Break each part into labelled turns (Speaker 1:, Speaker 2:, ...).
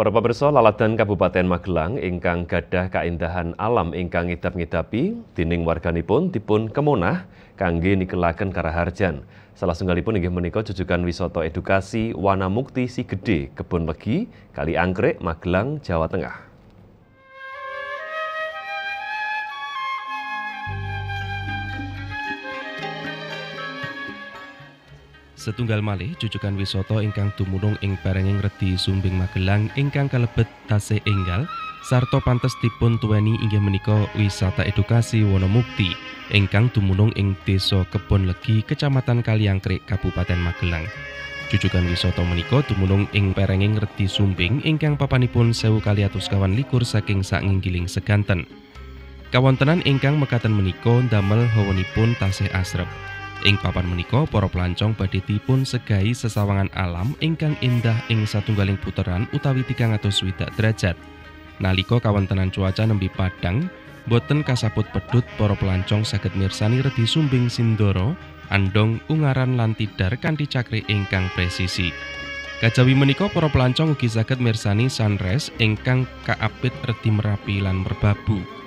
Speaker 1: Para pemirsa laladan Kabupaten Magelang ingkang gadah kaindahan alam ingkang ngidap-ngidapi dening warganipun dipun kemonah kangge nikelaken karaharjan. Salah sunggalipun inggih menika jujukan wisata edukasi Wana Mukti Si Gede Kebun Legi Kali Anggrek Magelang Jawa Tengah.
Speaker 2: Setunggal malih jujukan wisata ingkang dumunung ing perenging Redi Sumbing Magelang ingkang kalebet tasih enggal sarta pantes dipun tuweni inggih menika wisata edukasi Wonomukti ingkang dumunung ing Desa Kebon Legi Kecamatan Kaliangkrik Kabupaten Magelang. Jujukan wisata menika dumunung ing perenging Redi Sumbing ingkang papanipun sewu kaliatus kawan likur saking sanginggiling seganten. Kawontenan ingkang mekaten menika ndamel hawanipun tasih asrep. Ing papan menika para pelancong badhe dipun segai sesawangan alam ingkang indah ing satunggaling puteran utawi 360 derajat. Nalika kawontenan cuaca nembe padang, boten kasaput pedut para pelancong saged mirsani redi sumbing sindoro, andong, ungaran lan tidar kanthi cakri ingkang presisi. Kajawi menika para pelancong ugi saged mirsani sunrise ingkang kaapit redi merapi lan merbabu.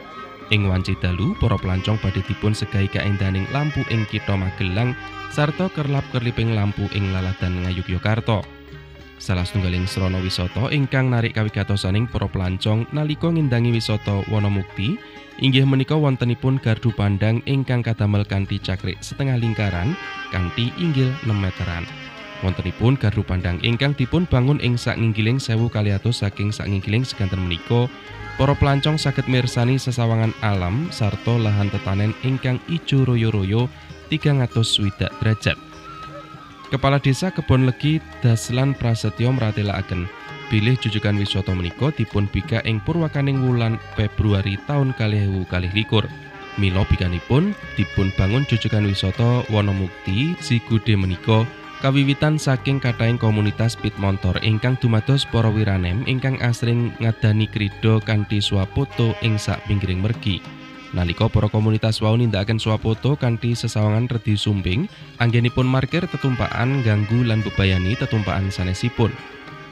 Speaker 2: Ing wanci dalu, para pelancong badhe dipun segai kaendahaning lampu ing kitha Magelang sarta kerlap-kerliping lampu ing laladan Ngayogyakarta. Salah setunggaling srana wisata ingkang narik kawigatosaning para pelancong nalika ngindangi wisata Wonomukti inggih menika wontenipun gardu pandang ingkang kadamel kanthi cakrik setengah lingkaran kanthi inggil 6 meteran. Wontenipun gardu pandang ingkang dipun bangun ing saknginggiling sewu kaliatus saking saknginggiling seganten menika Para pelancong saged mirsani sesawangan alam sarta lahan tetanen ingkang ijo royo-royo 300 derajat. Kepala Desa Kebon Legi Daslan Prasetyo mratelaken bilih jujukan wisata menika dipun bika ing purwakaning wulan Februari taun 2021. Mila bikanipun dipun bangun jujukan wisata Wonomukti Si Gude menika kawiwitan saking kathahing komunitas pit motor ingkang dumados para wiranem ingkang asring ngadani krida kanthi swapoto ing sak pinggiring mergi. Nalika para komunitas wau nindakaken swapoto kanthi sesawangan redi sumbing, anggenipun markir tetumpakan ganggu lan bebayani tetumpakan sanesipun.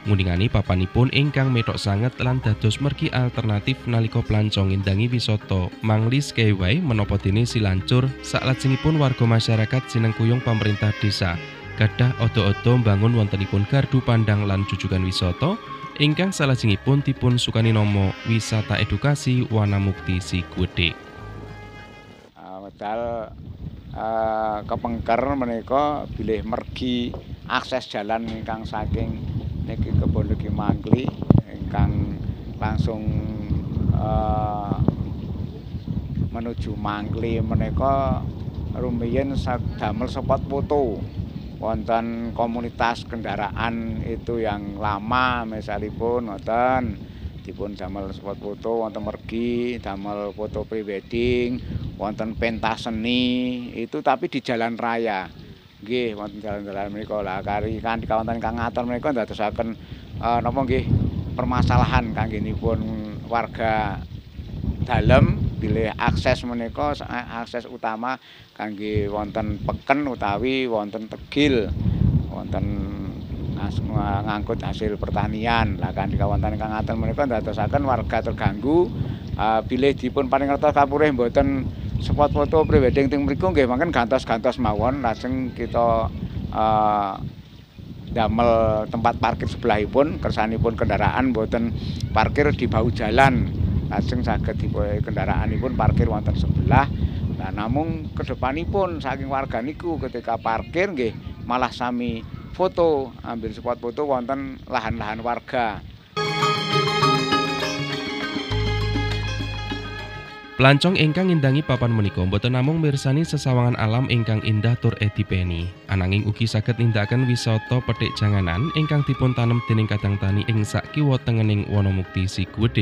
Speaker 2: Nguningani papanipun ingkang metok sanget lan dados mergi alternatif nalika pelancong ngindangi wisata manglis kewai menapa dene silancur saklajengipun warga masyarakat sinengkuyung pemerintah desa gadah odo-odo mbangun wontenipun gardu pandang lan jujukan wisata ingkang salajengipun dipun sukani nomo wisata edukasi Wana Mukti Si Gede.
Speaker 3: Medal uh, kepengker menika bilih mergi akses jalan ingkang saking niki kebon legi Mangli ingkang langsung uh, menuju Mangli menika rumiyin damel spot foto wonten komunitas kendaraan itu yang lama misalipun wonten dipun damel spot foto wonten mergi damel foto prewedding wonten pentas seni itu tapi di jalan raya. Nggih wonten jalan-jalan menika. Lah kari kan di kang ngatur menika ndadosaken uh, napa nggih permasalahan kanggenipun warga dalem bilih akses menika akses utama kangge wonten peken utawi wonten tegil wonten ngangkut hasil pertanian. Lah kan di kawasan kang ngaten menika ndadosaken warga terganggu uh, bilih dipun paringertos kapurih mboten spot foto prewedding teng mriku nggih mangken gantos-gantos mawon. Lajeng kita uh, damel tempat parkir sebelahipun kersanipun kendaraan mboten parkir di bau jalan lajeng saged dipoe kendaraanipun parkir wonten sebelah nah namung kedepanipun saking warga niku ketika parkir nggih malah sami foto ambil spot foto wonten lahan-lahan warga
Speaker 2: Pelancong ingkang ngindangi papan menika boten namung mirsani sesawangan alam ingkang indah tur edipeni. Ananging ugi saged nindakaken wisata petik janganan ingkang dipun tanem dening kadang tani ing sak kiwa tengening Wonomukti Si Gwede.